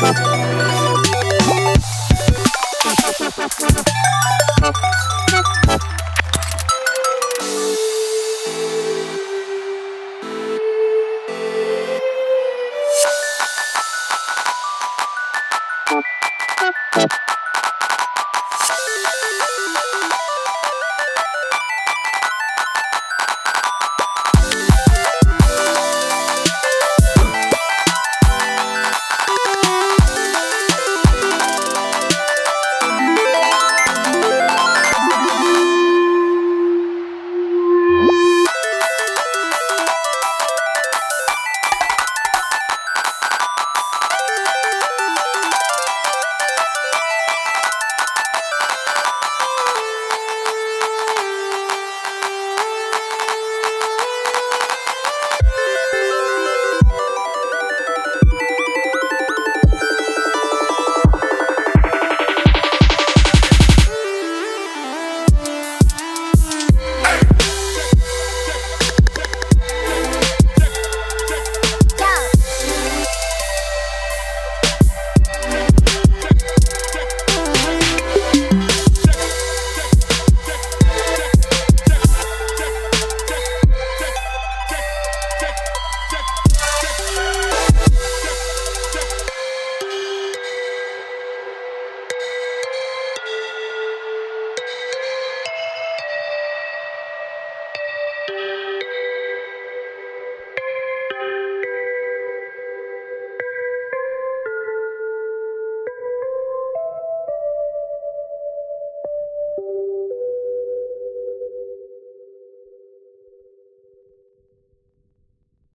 You